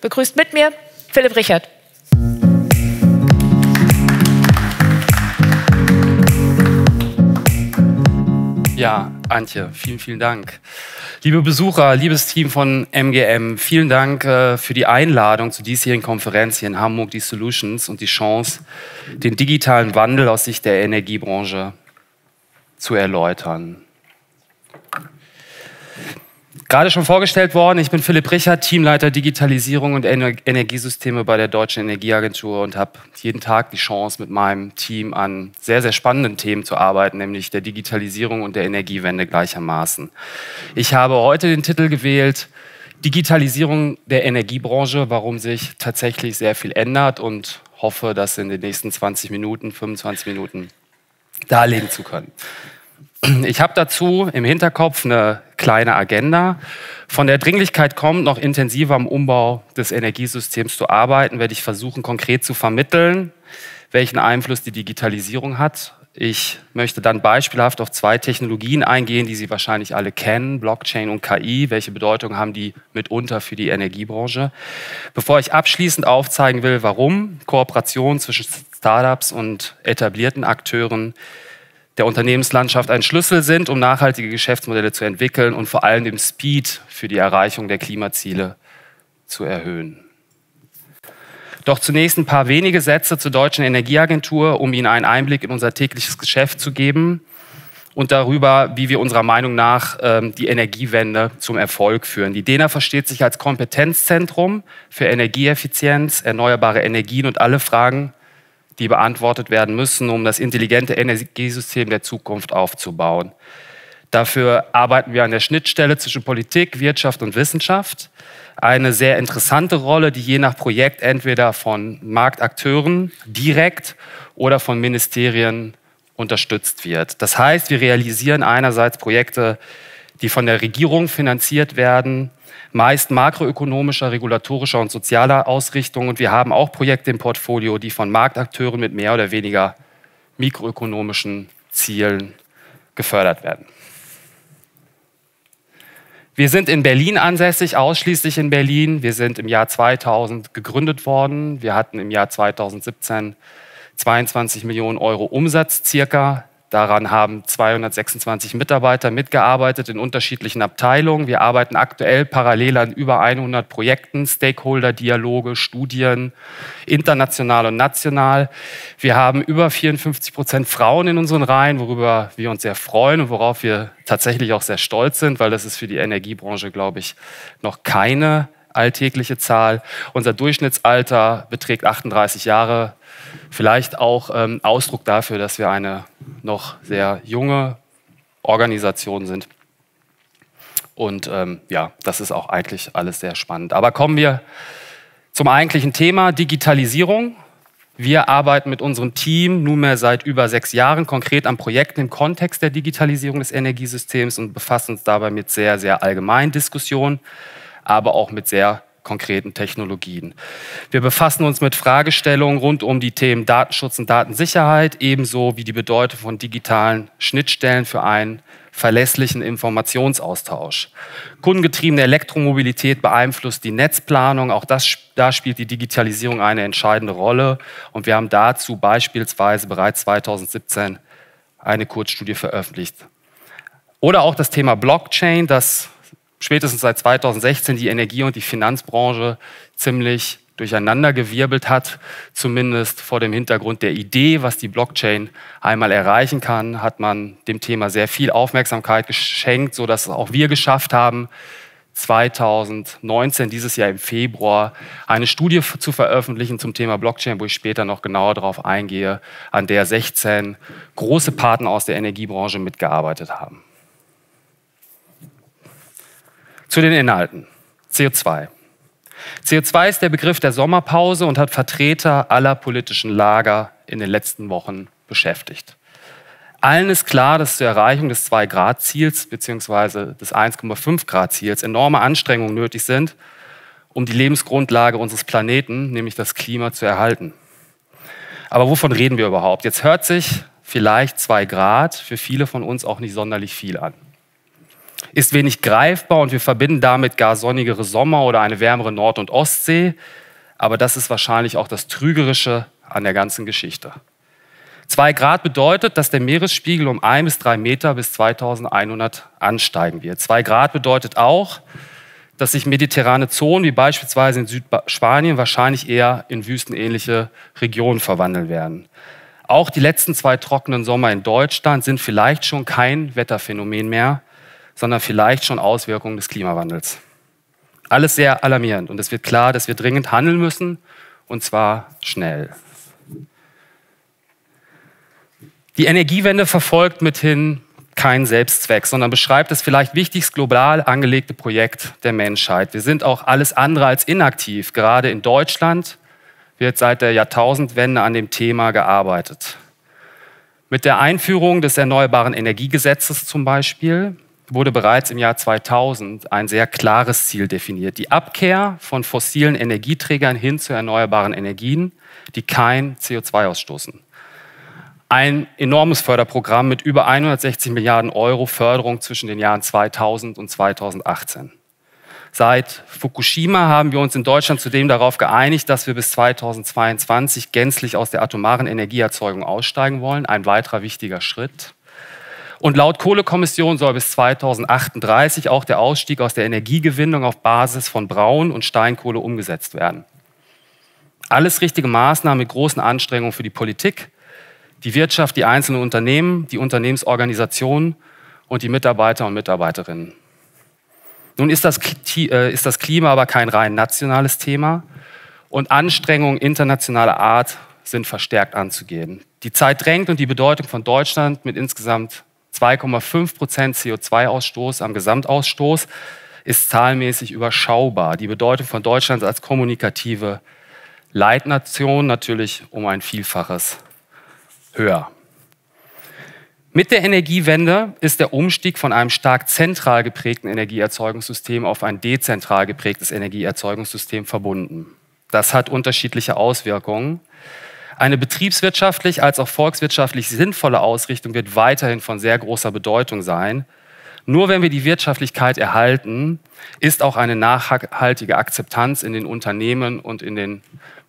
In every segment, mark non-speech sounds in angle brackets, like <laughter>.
begrüßt mit mir Philipp Richard. Ja, Antje, vielen, vielen Dank. Liebe Besucher, liebes Team von MGM, vielen Dank äh, für die Einladung zur diesjährigen Konferenz hier in Hamburg, die Solutions und die Chance, den digitalen Wandel aus Sicht der Energiebranche zu erläutern. Gerade schon vorgestellt worden, ich bin Philipp Richard, Teamleiter Digitalisierung und Ener Energiesysteme bei der Deutschen Energieagentur und habe jeden Tag die Chance, mit meinem Team an sehr, sehr spannenden Themen zu arbeiten, nämlich der Digitalisierung und der Energiewende gleichermaßen. Ich habe heute den Titel gewählt, Digitalisierung der Energiebranche, warum sich tatsächlich sehr viel ändert und hoffe, das in den nächsten 20 Minuten, 25 Minuten darlegen zu können. Ich habe dazu im Hinterkopf eine kleine Agenda. Von der Dringlichkeit kommt, noch intensiver am Umbau des Energiesystems zu arbeiten, werde ich versuchen, konkret zu vermitteln, welchen Einfluss die Digitalisierung hat. Ich möchte dann beispielhaft auf zwei Technologien eingehen, die Sie wahrscheinlich alle kennen, Blockchain und KI. Welche Bedeutung haben die mitunter für die Energiebranche? Bevor ich abschließend aufzeigen will, warum Kooperationen zwischen Startups und etablierten Akteuren der Unternehmenslandschaft ein Schlüssel sind, um nachhaltige Geschäftsmodelle zu entwickeln und vor allem den Speed für die Erreichung der Klimaziele zu erhöhen. Doch zunächst ein paar wenige Sätze zur Deutschen Energieagentur, um Ihnen einen Einblick in unser tägliches Geschäft zu geben und darüber, wie wir unserer Meinung nach ähm, die Energiewende zum Erfolg führen. Die DENA versteht sich als Kompetenzzentrum für Energieeffizienz, erneuerbare Energien und alle Fragen die beantwortet werden müssen, um das intelligente Energiesystem der Zukunft aufzubauen. Dafür arbeiten wir an der Schnittstelle zwischen Politik, Wirtschaft und Wissenschaft. Eine sehr interessante Rolle, die je nach Projekt entweder von Marktakteuren direkt oder von Ministerien unterstützt wird. Das heißt, wir realisieren einerseits Projekte, die von der Regierung finanziert werden, meist makroökonomischer, regulatorischer und sozialer Ausrichtung. Und wir haben auch Projekte im Portfolio, die von Marktakteuren mit mehr oder weniger mikroökonomischen Zielen gefördert werden. Wir sind in Berlin ansässig, ausschließlich in Berlin. Wir sind im Jahr 2000 gegründet worden. Wir hatten im Jahr 2017 22 Millionen Euro Umsatz circa. Daran haben 226 Mitarbeiter mitgearbeitet in unterschiedlichen Abteilungen. Wir arbeiten aktuell parallel an über 100 Projekten, Stakeholder-Dialoge, Studien, international und national. Wir haben über 54 Prozent Frauen in unseren Reihen, worüber wir uns sehr freuen und worauf wir tatsächlich auch sehr stolz sind, weil das ist für die Energiebranche, glaube ich, noch keine alltägliche Zahl. Unser Durchschnittsalter beträgt 38 Jahre vielleicht auch ähm, Ausdruck dafür, dass wir eine noch sehr junge Organisation sind. Und ähm, ja, das ist auch eigentlich alles sehr spannend. Aber kommen wir zum eigentlichen Thema Digitalisierung. Wir arbeiten mit unserem Team nunmehr seit über sechs Jahren konkret an Projekten im Kontext der Digitalisierung des Energiesystems und befassen uns dabei mit sehr, sehr allgemeinen Diskussionen, aber auch mit sehr konkreten Technologien. Wir befassen uns mit Fragestellungen rund um die Themen Datenschutz und Datensicherheit, ebenso wie die Bedeutung von digitalen Schnittstellen für einen verlässlichen Informationsaustausch. Kundengetriebene Elektromobilität beeinflusst die Netzplanung. Auch das, da spielt die Digitalisierung eine entscheidende Rolle. Und wir haben dazu beispielsweise bereits 2017 eine Kurzstudie veröffentlicht. Oder auch das Thema Blockchain, das spätestens seit 2016 die Energie- und die Finanzbranche ziemlich durcheinandergewirbelt hat. Zumindest vor dem Hintergrund der Idee, was die Blockchain einmal erreichen kann, hat man dem Thema sehr viel Aufmerksamkeit geschenkt, sodass auch wir geschafft haben, 2019, dieses Jahr im Februar, eine Studie zu veröffentlichen zum Thema Blockchain, wo ich später noch genauer darauf eingehe, an der 16 große Partner aus der Energiebranche mitgearbeitet haben. Zu den Inhalten. CO2. CO2 ist der Begriff der Sommerpause und hat Vertreter aller politischen Lager in den letzten Wochen beschäftigt. Allen ist klar, dass zur Erreichung des 2-Grad-Ziels bzw. des 1,5-Grad-Ziels enorme Anstrengungen nötig sind, um die Lebensgrundlage unseres Planeten, nämlich das Klima, zu erhalten. Aber wovon reden wir überhaupt? Jetzt hört sich vielleicht 2 Grad für viele von uns auch nicht sonderlich viel an. Ist wenig greifbar und wir verbinden damit gar sonnigere Sommer oder eine wärmere Nord- und Ostsee. Aber das ist wahrscheinlich auch das Trügerische an der ganzen Geschichte. Zwei Grad bedeutet, dass der Meeresspiegel um ein bis drei Meter bis 2100 ansteigen wird. Zwei Grad bedeutet auch, dass sich mediterrane Zonen wie beispielsweise in Südspanien wahrscheinlich eher in wüstenähnliche Regionen verwandeln werden. Auch die letzten zwei trockenen Sommer in Deutschland sind vielleicht schon kein Wetterphänomen mehr, sondern vielleicht schon Auswirkungen des Klimawandels. Alles sehr alarmierend und es wird klar, dass wir dringend handeln müssen und zwar schnell. Die Energiewende verfolgt mithin keinen Selbstzweck, sondern beschreibt das vielleicht wichtigst global angelegte Projekt der Menschheit. Wir sind auch alles andere als inaktiv. Gerade in Deutschland wird seit der Jahrtausendwende an dem Thema gearbeitet. Mit der Einführung des Erneuerbaren Energiegesetzes zum Beispiel wurde bereits im Jahr 2000 ein sehr klares Ziel definiert. Die Abkehr von fossilen Energieträgern hin zu erneuerbaren Energien, die kein CO2 ausstoßen. Ein enormes Förderprogramm mit über 160 Milliarden Euro Förderung zwischen den Jahren 2000 und 2018. Seit Fukushima haben wir uns in Deutschland zudem darauf geeinigt, dass wir bis 2022 gänzlich aus der atomaren Energieerzeugung aussteigen wollen. Ein weiterer wichtiger Schritt. Und laut Kohlekommission soll bis 2038 auch der Ausstieg aus der Energiegewinnung auf Basis von Braun- und Steinkohle umgesetzt werden. Alles richtige Maßnahmen mit großen Anstrengungen für die Politik, die Wirtschaft, die einzelnen Unternehmen, die Unternehmensorganisationen und die Mitarbeiter und Mitarbeiterinnen. Nun ist das, äh, ist das Klima aber kein rein nationales Thema und Anstrengungen internationaler Art sind verstärkt anzugehen. Die Zeit drängt und die Bedeutung von Deutschland mit insgesamt 2,5 Prozent CO2-Ausstoß am Gesamtausstoß ist zahlenmäßig überschaubar. Die Bedeutung von Deutschland als kommunikative Leitnation natürlich um ein Vielfaches höher. Mit der Energiewende ist der Umstieg von einem stark zentral geprägten Energieerzeugungssystem auf ein dezentral geprägtes Energieerzeugungssystem verbunden. Das hat unterschiedliche Auswirkungen. Eine betriebswirtschaftlich als auch volkswirtschaftlich sinnvolle Ausrichtung wird weiterhin von sehr großer Bedeutung sein. Nur wenn wir die Wirtschaftlichkeit erhalten, ist auch eine nachhaltige Akzeptanz in den Unternehmen und in den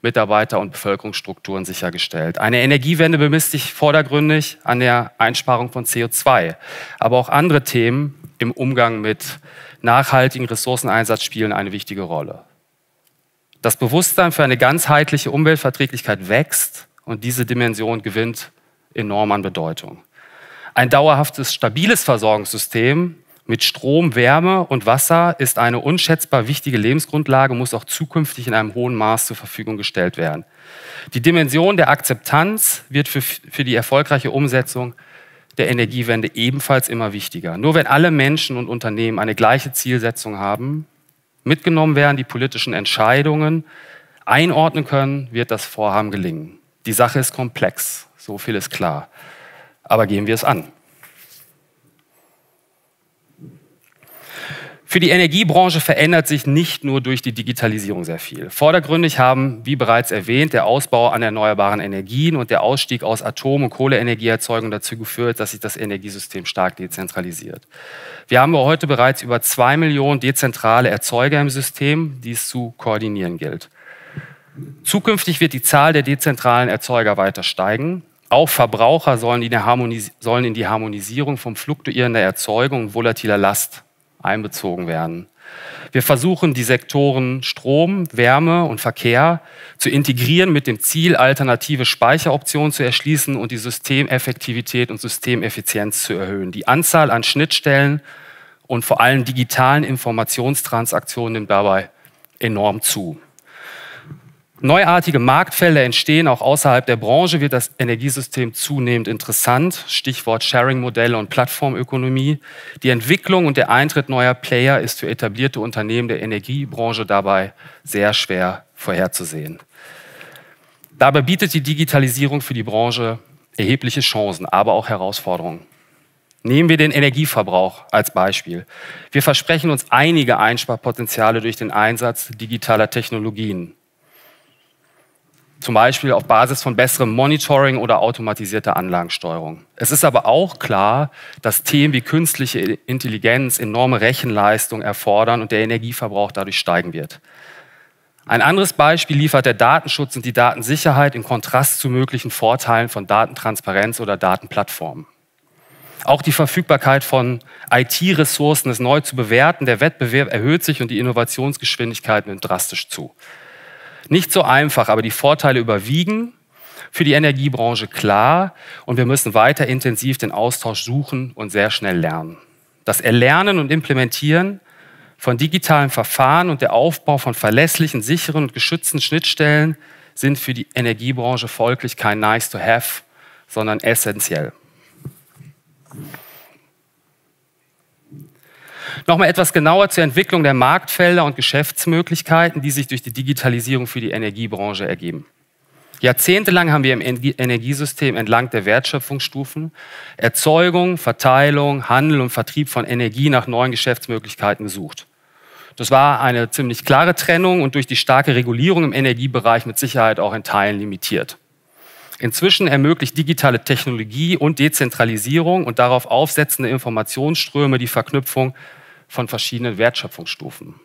Mitarbeiter- und Bevölkerungsstrukturen sichergestellt. Eine Energiewende bemisst sich vordergründig an der Einsparung von CO2, aber auch andere Themen im Umgang mit nachhaltigen Ressourceneinsatz spielen eine wichtige Rolle. Das Bewusstsein für eine ganzheitliche Umweltverträglichkeit wächst und diese Dimension gewinnt enorm an Bedeutung. Ein dauerhaftes, stabiles Versorgungssystem mit Strom, Wärme und Wasser ist eine unschätzbar wichtige Lebensgrundlage, muss auch zukünftig in einem hohen Maß zur Verfügung gestellt werden. Die Dimension der Akzeptanz wird für, für die erfolgreiche Umsetzung der Energiewende ebenfalls immer wichtiger. Nur wenn alle Menschen und Unternehmen eine gleiche Zielsetzung haben, mitgenommen werden, die politischen Entscheidungen einordnen können, wird das Vorhaben gelingen. Die Sache ist komplex, so viel ist klar. Aber gehen wir es an. Für die Energiebranche verändert sich nicht nur durch die Digitalisierung sehr viel. Vordergründig haben, wie bereits erwähnt, der Ausbau an erneuerbaren Energien und der Ausstieg aus Atom- und Kohleenergieerzeugung dazu geführt, dass sich das Energiesystem stark dezentralisiert. Wir haben heute bereits über zwei Millionen dezentrale Erzeuger im System, die es zu koordinieren gilt. Zukünftig wird die Zahl der dezentralen Erzeuger weiter steigen. Auch Verbraucher sollen in, die Harmonisierung von fluktuierender Erzeugung und volatiler Last einbezogen werden. Wir versuchen, die Sektoren Strom, Wärme und Verkehr zu integrieren mit dem Ziel, alternative Speicheroptionen zu erschließen und die Systemeffektivität und Systemeffizienz zu erhöhen. Die Anzahl an Schnittstellen und vor allem digitalen Informationstransaktionen nimmt dabei enorm zu. Neuartige Marktfelder entstehen, auch außerhalb der Branche wird das Energiesystem zunehmend interessant. Stichwort Sharing-Modelle und Plattformökonomie. Die Entwicklung und der Eintritt neuer Player ist für etablierte Unternehmen der Energiebranche dabei sehr schwer vorherzusehen. Dabei bietet die Digitalisierung für die Branche erhebliche Chancen, aber auch Herausforderungen. Nehmen wir den Energieverbrauch als Beispiel. Wir versprechen uns einige Einsparpotenziale durch den Einsatz digitaler Technologien. Zum Beispiel auf Basis von besserem Monitoring oder automatisierter Anlagensteuerung. Es ist aber auch klar, dass Themen wie künstliche Intelligenz enorme Rechenleistung erfordern und der Energieverbrauch dadurch steigen wird. Ein anderes Beispiel liefert der Datenschutz und die Datensicherheit im Kontrast zu möglichen Vorteilen von Datentransparenz oder Datenplattformen. Auch die Verfügbarkeit von IT-Ressourcen ist neu zu bewerten. Der Wettbewerb erhöht sich und die Innovationsgeschwindigkeit nimmt drastisch zu. Nicht so einfach, aber die Vorteile überwiegen. Für die Energiebranche klar und wir müssen weiter intensiv den Austausch suchen und sehr schnell lernen. Das Erlernen und Implementieren von digitalen Verfahren und der Aufbau von verlässlichen, sicheren und geschützten Schnittstellen sind für die Energiebranche folglich kein Nice to Have, sondern essentiell. Nochmal etwas genauer zur Entwicklung der Marktfelder und Geschäftsmöglichkeiten, die sich durch die Digitalisierung für die Energiebranche ergeben. Jahrzehntelang haben wir im Energiesystem entlang der Wertschöpfungsstufen Erzeugung, Verteilung, Handel und Vertrieb von Energie nach neuen Geschäftsmöglichkeiten gesucht. Das war eine ziemlich klare Trennung und durch die starke Regulierung im Energiebereich mit Sicherheit auch in Teilen limitiert. Inzwischen ermöglicht digitale Technologie und Dezentralisierung und darauf aufsetzende Informationsströme die Verknüpfung von verschiedenen Wertschöpfungsstufen.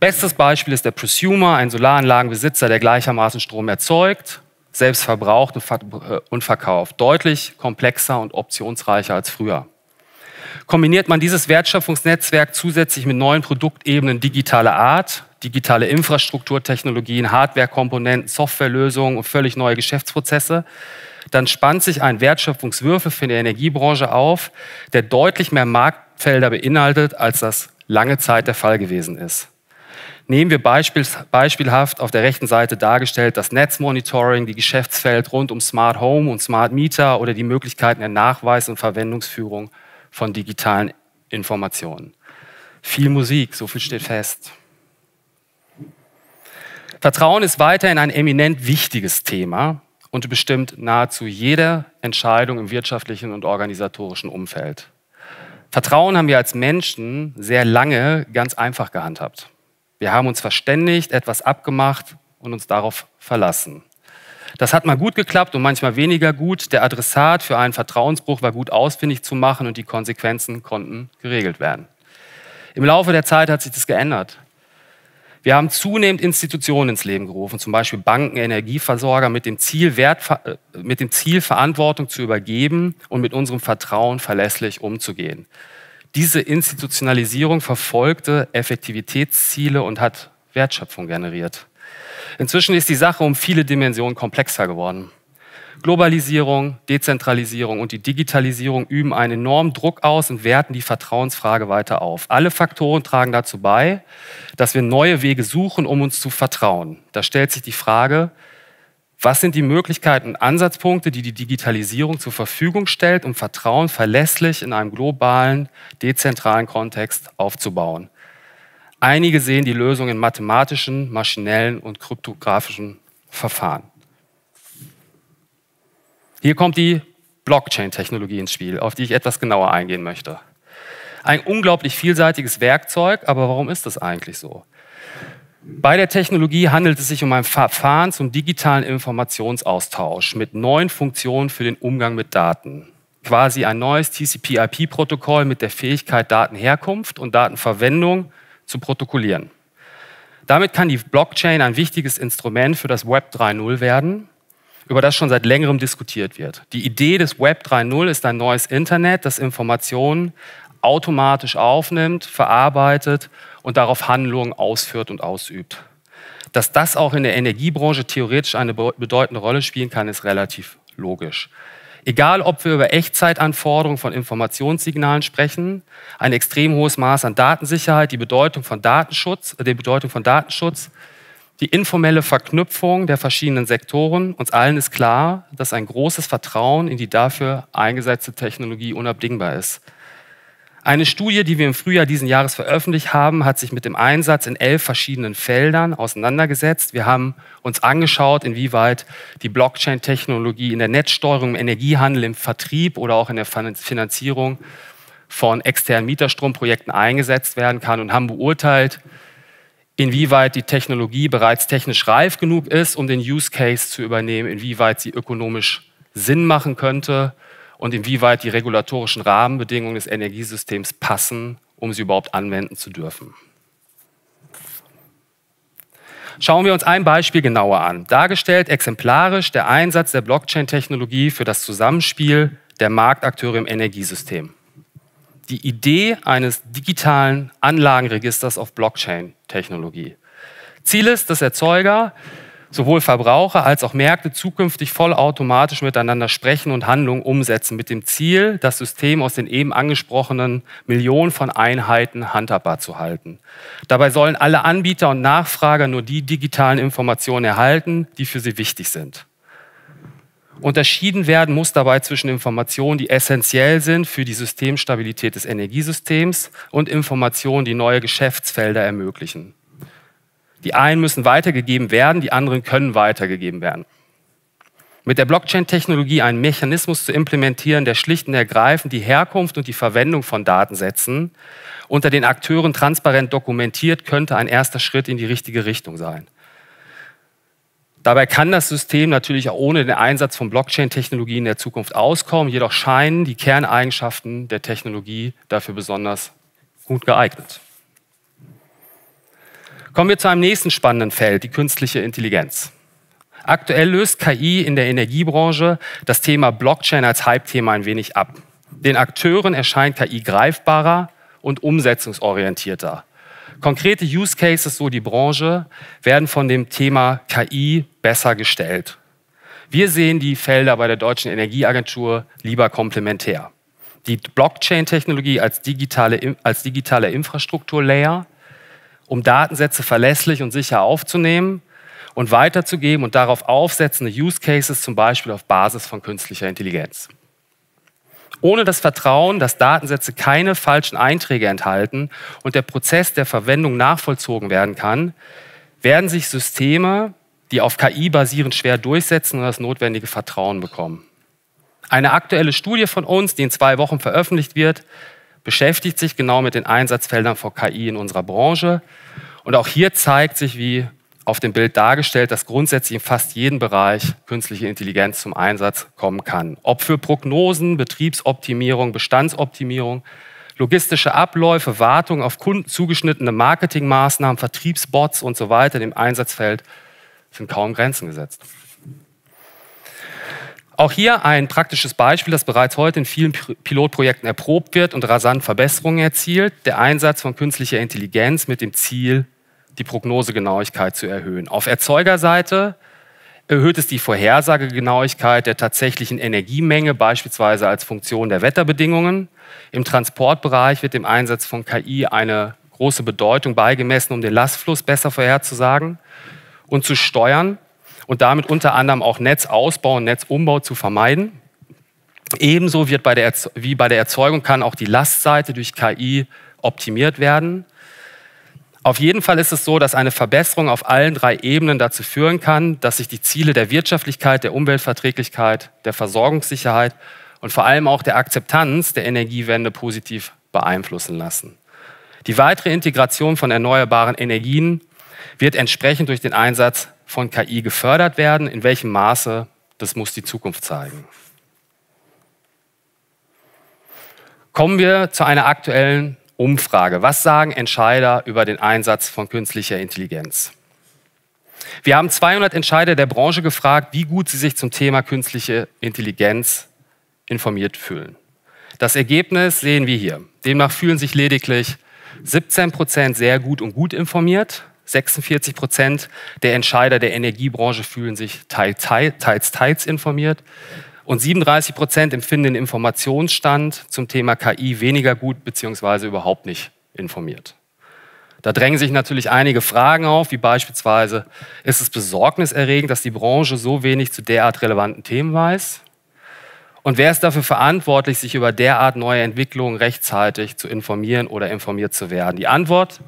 Bestes Beispiel ist der Prosumer, ein Solaranlagenbesitzer, der gleichermaßen Strom erzeugt, selbst verbraucht und äh, verkauft. Deutlich komplexer und optionsreicher als früher. Kombiniert man dieses Wertschöpfungsnetzwerk zusätzlich mit neuen Produktebenen digitaler Art, digitale Infrastrukturtechnologien, Hardwarekomponenten, Softwarelösungen und völlig neue Geschäftsprozesse, dann spannt sich ein Wertschöpfungswürfel für die Energiebranche auf, der deutlich mehr Marktfelder beinhaltet, als das lange Zeit der Fall gewesen ist. Nehmen wir beispielhaft auf der rechten Seite dargestellt das Netzmonitoring, die Geschäftsfeld rund um Smart Home und Smart Meter oder die Möglichkeiten der Nachweis- und Verwendungsführung von digitalen Informationen. Viel Musik, so viel steht fest. Vertrauen ist weiterhin ein eminent wichtiges Thema und bestimmt nahezu jede Entscheidung im wirtschaftlichen und organisatorischen Umfeld. Vertrauen haben wir als Menschen sehr lange ganz einfach gehandhabt. Wir haben uns verständigt, etwas abgemacht und uns darauf verlassen. Das hat mal gut geklappt und manchmal weniger gut. Der Adressat für einen Vertrauensbruch war gut ausfindig zu machen und die Konsequenzen konnten geregelt werden. Im Laufe der Zeit hat sich das geändert. Wir haben zunehmend Institutionen ins Leben gerufen, zum Beispiel Banken, Energieversorger, mit dem, Ziel, Wert, äh, mit dem Ziel, Verantwortung zu übergeben und mit unserem Vertrauen verlässlich umzugehen. Diese Institutionalisierung verfolgte Effektivitätsziele und hat Wertschöpfung generiert. Inzwischen ist die Sache um viele Dimensionen komplexer geworden. Globalisierung, Dezentralisierung und die Digitalisierung üben einen enormen Druck aus und werten die Vertrauensfrage weiter auf. Alle Faktoren tragen dazu bei, dass wir neue Wege suchen, um uns zu vertrauen. Da stellt sich die Frage, was sind die Möglichkeiten und Ansatzpunkte, die die Digitalisierung zur Verfügung stellt, um Vertrauen verlässlich in einem globalen, dezentralen Kontext aufzubauen? Einige sehen die Lösung in mathematischen, maschinellen und kryptografischen Verfahren. Hier kommt die Blockchain-Technologie ins Spiel, auf die ich etwas genauer eingehen möchte. Ein unglaublich vielseitiges Werkzeug, aber warum ist das eigentlich so? Bei der Technologie handelt es sich um ein Verfahren zum digitalen Informationsaustausch mit neuen Funktionen für den Umgang mit Daten. Quasi ein neues TCP-IP-Protokoll mit der Fähigkeit, Datenherkunft und Datenverwendung zu protokollieren. Damit kann die Blockchain ein wichtiges Instrument für das Web 3.0 werden, über das schon seit längerem diskutiert wird. Die Idee des Web 3.0 ist ein neues Internet, das Informationen automatisch aufnimmt, verarbeitet und darauf Handlungen ausführt und ausübt. Dass das auch in der Energiebranche theoretisch eine bedeutende Rolle spielen kann, ist relativ logisch. Egal, ob wir über Echtzeitanforderungen von Informationssignalen sprechen, ein extrem hohes Maß an Datensicherheit, die Bedeutung von Datenschutz, die Bedeutung von Datenschutz, die informelle Verknüpfung der verschiedenen Sektoren. Uns allen ist klar, dass ein großes Vertrauen in die dafür eingesetzte Technologie unabdingbar ist. Eine Studie, die wir im Frühjahr diesen Jahres veröffentlicht haben, hat sich mit dem Einsatz in elf verschiedenen Feldern auseinandergesetzt. Wir haben uns angeschaut, inwieweit die Blockchain-Technologie in der Netzsteuerung, im Energiehandel, im Vertrieb oder auch in der Finanzierung von externen Mieterstromprojekten eingesetzt werden kann und haben beurteilt, inwieweit die Technologie bereits technisch reif genug ist, um den Use Case zu übernehmen, inwieweit sie ökonomisch Sinn machen könnte und inwieweit die regulatorischen Rahmenbedingungen des Energiesystems passen, um sie überhaupt anwenden zu dürfen. Schauen wir uns ein Beispiel genauer an. Dargestellt exemplarisch der Einsatz der Blockchain-Technologie für das Zusammenspiel der Marktakteure im Energiesystem. Die Idee eines digitalen Anlagenregisters auf Blockchain-Technologie. Ziel ist, dass Erzeuger sowohl Verbraucher als auch Märkte zukünftig vollautomatisch miteinander sprechen und Handlungen umsetzen, mit dem Ziel, das System aus den eben angesprochenen Millionen von Einheiten handhabbar zu halten. Dabei sollen alle Anbieter und Nachfrager nur die digitalen Informationen erhalten, die für sie wichtig sind. Unterschieden werden muss dabei zwischen Informationen, die essentiell sind für die Systemstabilität des Energiesystems und Informationen, die neue Geschäftsfelder ermöglichen. Die einen müssen weitergegeben werden, die anderen können weitergegeben werden. Mit der Blockchain-Technologie einen Mechanismus zu implementieren, der schlicht und ergreifend die Herkunft und die Verwendung von Datensätzen unter den Akteuren transparent dokumentiert, könnte ein erster Schritt in die richtige Richtung sein. Dabei kann das System natürlich auch ohne den Einsatz von Blockchain-Technologie in der Zukunft auskommen, jedoch scheinen die Kerneigenschaften der Technologie dafür besonders gut geeignet. Kommen wir zu einem nächsten spannenden Feld, die künstliche Intelligenz. Aktuell löst KI in der Energiebranche das Thema Blockchain als Hype-Thema ein wenig ab. Den Akteuren erscheint KI greifbarer und umsetzungsorientierter. Konkrete Use Cases, so die Branche, werden von dem Thema KI besser gestellt. Wir sehen die Felder bei der Deutschen Energieagentur lieber komplementär. Die Blockchain-Technologie als, digitale, als digitaler Infrastrukturlayer um Datensätze verlässlich und sicher aufzunehmen und weiterzugeben und darauf aufsetzende Use Cases zum Beispiel auf Basis von künstlicher Intelligenz. Ohne das Vertrauen, dass Datensätze keine falschen Einträge enthalten und der Prozess der Verwendung nachvollzogen werden kann, werden sich Systeme, die auf KI basieren, schwer durchsetzen und das notwendige Vertrauen bekommen. Eine aktuelle Studie von uns, die in zwei Wochen veröffentlicht wird, beschäftigt sich genau mit den Einsatzfeldern von KI in unserer Branche. Und auch hier zeigt sich, wie auf dem Bild dargestellt, dass grundsätzlich in fast jedem Bereich künstliche Intelligenz zum Einsatz kommen kann. Ob für Prognosen, Betriebsoptimierung, Bestandsoptimierung, logistische Abläufe, Wartung auf Kunden zugeschnittene Marketingmaßnahmen, Vertriebsbots und so weiter im Einsatzfeld sind kaum Grenzen gesetzt. Auch hier ein praktisches Beispiel, das bereits heute in vielen Pilotprojekten erprobt wird und rasant Verbesserungen erzielt. Der Einsatz von künstlicher Intelligenz mit dem Ziel, die Prognosegenauigkeit zu erhöhen. Auf Erzeugerseite erhöht es die Vorhersagegenauigkeit der tatsächlichen Energiemenge, beispielsweise als Funktion der Wetterbedingungen. Im Transportbereich wird dem Einsatz von KI eine große Bedeutung beigemessen, um den Lastfluss besser vorherzusagen und zu steuern und damit unter anderem auch Netzausbau und Netzumbau zu vermeiden. Ebenso wird bei der, wie bei der Erzeugung kann auch die Lastseite durch KI optimiert werden. Auf jeden Fall ist es so, dass eine Verbesserung auf allen drei Ebenen dazu führen kann, dass sich die Ziele der Wirtschaftlichkeit, der Umweltverträglichkeit, der Versorgungssicherheit und vor allem auch der Akzeptanz der Energiewende positiv beeinflussen lassen. Die weitere Integration von erneuerbaren Energien wird entsprechend durch den Einsatz von KI gefördert werden. In welchem Maße, das muss die Zukunft zeigen. Kommen wir zu einer aktuellen Umfrage. Was sagen Entscheider über den Einsatz von künstlicher Intelligenz? Wir haben 200 Entscheider der Branche gefragt, wie gut sie sich zum Thema künstliche Intelligenz informiert fühlen. Das Ergebnis sehen wir hier. Demnach fühlen sich lediglich 17 Prozent sehr gut und gut informiert, 46 Prozent der Entscheider der Energiebranche fühlen sich teils, teils, teils informiert. Und 37 Prozent empfinden den Informationsstand zum Thema KI weniger gut bzw. überhaupt nicht informiert. Da drängen sich natürlich einige Fragen auf, wie beispielsweise, ist es besorgniserregend, dass die Branche so wenig zu derart relevanten Themen weiß? Und wer ist dafür verantwortlich, sich über derart neue Entwicklungen rechtzeitig zu informieren oder informiert zu werden? Die Antwort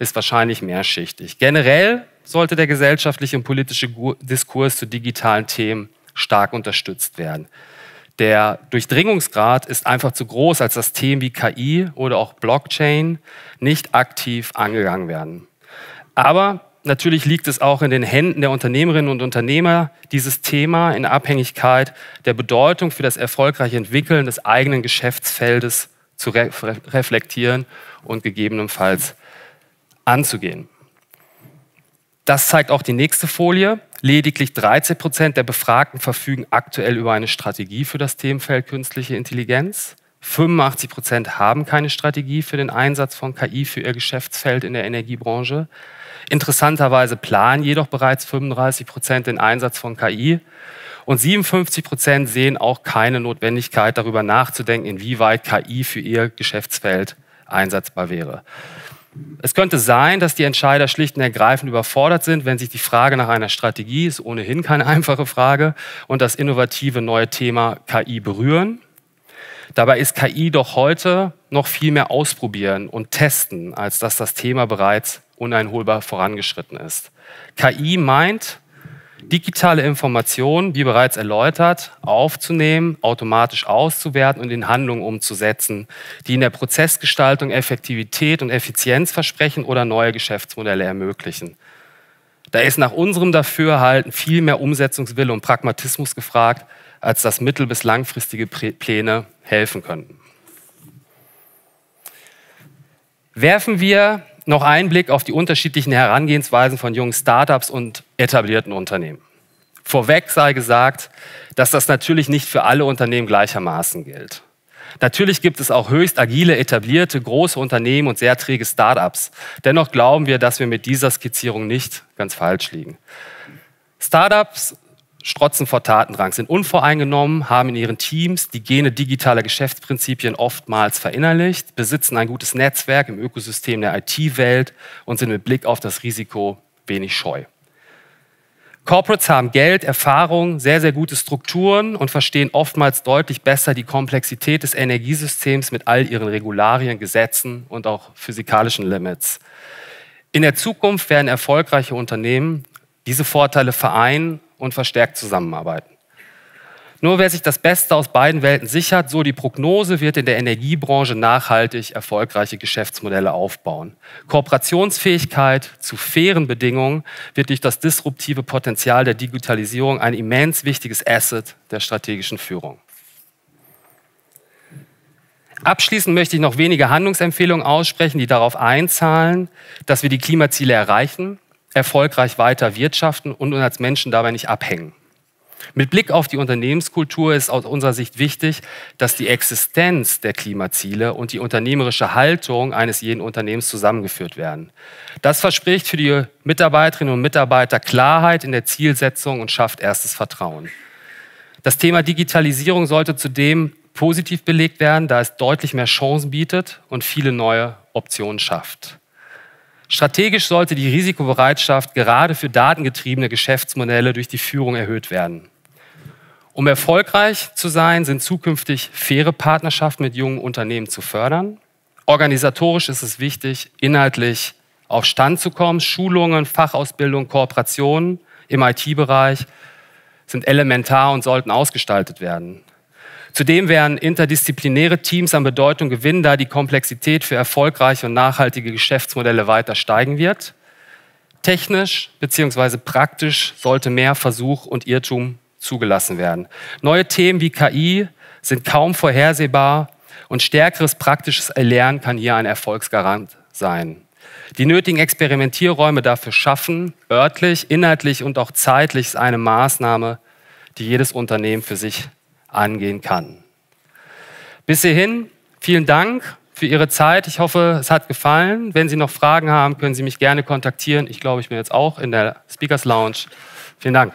ist wahrscheinlich mehrschichtig. Generell sollte der gesellschaftliche und politische Diskurs zu digitalen Themen stark unterstützt werden. Der Durchdringungsgrad ist einfach zu groß, als dass Themen wie KI oder auch Blockchain nicht aktiv angegangen werden. Aber natürlich liegt es auch in den Händen der Unternehmerinnen und Unternehmer, dieses Thema in Abhängigkeit der Bedeutung für das erfolgreiche Entwickeln des eigenen Geschäftsfeldes zu re reflektieren und gegebenenfalls anzugehen. Das zeigt auch die nächste Folie. Lediglich 13 Prozent der Befragten verfügen aktuell über eine Strategie für das Themenfeld künstliche Intelligenz. 85 Prozent haben keine Strategie für den Einsatz von KI für ihr Geschäftsfeld in der Energiebranche. Interessanterweise planen jedoch bereits 35 Prozent den Einsatz von KI. Und 57 Prozent sehen auch keine Notwendigkeit, darüber nachzudenken, inwieweit KI für ihr Geschäftsfeld einsetzbar wäre. Es könnte sein, dass die Entscheider schlicht und ergreifend überfordert sind, wenn sich die Frage nach einer Strategie, ist ohnehin keine <laughs> einfache Frage, und das innovative neue Thema KI berühren. Dabei ist KI doch heute noch viel mehr ausprobieren und testen, als dass das Thema bereits uneinholbar vorangeschritten ist. KI meint, digitale Informationen, wie bereits erläutert, aufzunehmen, automatisch auszuwerten und in Handlungen umzusetzen, die in der Prozessgestaltung Effektivität und Effizienz versprechen oder neue Geschäftsmodelle ermöglichen. Da ist nach unserem Dafürhalten viel mehr Umsetzungswille und Pragmatismus gefragt, als dass mittel- bis langfristige Pläne helfen könnten. Werfen wir noch einen Blick auf die unterschiedlichen Herangehensweisen von jungen Startups und etablierten Unternehmen. Vorweg sei gesagt, dass das natürlich nicht für alle Unternehmen gleichermaßen gilt. Natürlich gibt es auch höchst agile, etablierte, große Unternehmen und sehr träge Startups. Dennoch glauben wir, dass wir mit dieser Skizzierung nicht ganz falsch liegen. Startups strotzen vor Tatendrang, sind unvoreingenommen, haben in ihren Teams die Gene digitaler Geschäftsprinzipien oftmals verinnerlicht, besitzen ein gutes Netzwerk im Ökosystem der IT-Welt und sind mit Blick auf das Risiko wenig scheu. Corporates haben Geld, Erfahrung, sehr, sehr gute Strukturen und verstehen oftmals deutlich besser die Komplexität des Energiesystems mit all ihren Regularien, Gesetzen und auch physikalischen Limits. In der Zukunft werden erfolgreiche Unternehmen diese Vorteile vereinen und verstärkt zusammenarbeiten. Nur wer sich das Beste aus beiden Welten sichert, so die Prognose, wird in der Energiebranche nachhaltig erfolgreiche Geschäftsmodelle aufbauen. Kooperationsfähigkeit zu fairen Bedingungen wird durch das disruptive Potenzial der Digitalisierung ein immens wichtiges Asset der strategischen Führung. Abschließend möchte ich noch wenige Handlungsempfehlungen aussprechen, die darauf einzahlen, dass wir die Klimaziele erreichen erfolgreich weiter wirtschaften und uns als Menschen dabei nicht abhängen. Mit Blick auf die Unternehmenskultur ist aus unserer Sicht wichtig, dass die Existenz der Klimaziele und die unternehmerische Haltung eines jeden Unternehmens zusammengeführt werden. Das verspricht für die Mitarbeiterinnen und Mitarbeiter Klarheit in der Zielsetzung und schafft erstes Vertrauen. Das Thema Digitalisierung sollte zudem positiv belegt werden, da es deutlich mehr Chancen bietet und viele neue Optionen schafft. Strategisch sollte die Risikobereitschaft gerade für datengetriebene Geschäftsmodelle durch die Führung erhöht werden. Um erfolgreich zu sein, sind zukünftig faire Partnerschaften mit jungen Unternehmen zu fördern. Organisatorisch ist es wichtig, inhaltlich auf Stand zu kommen. Schulungen, Fachausbildung, Kooperationen im IT-Bereich sind elementar und sollten ausgestaltet werden. Zudem werden interdisziplinäre Teams an Bedeutung gewinnen, da die Komplexität für erfolgreiche und nachhaltige Geschäftsmodelle weiter steigen wird. Technisch bzw. praktisch sollte mehr Versuch und Irrtum zugelassen werden. Neue Themen wie KI sind kaum vorhersehbar und stärkeres praktisches Erlernen kann hier ein Erfolgsgarant sein. Die nötigen Experimentierräume dafür schaffen, örtlich, inhaltlich und auch zeitlich ist eine Maßnahme, die jedes Unternehmen für sich angehen kann. Bis hierhin, vielen Dank für Ihre Zeit. Ich hoffe, es hat gefallen. Wenn Sie noch Fragen haben, können Sie mich gerne kontaktieren. Ich glaube, ich bin jetzt auch in der Speakers Lounge. Vielen Dank.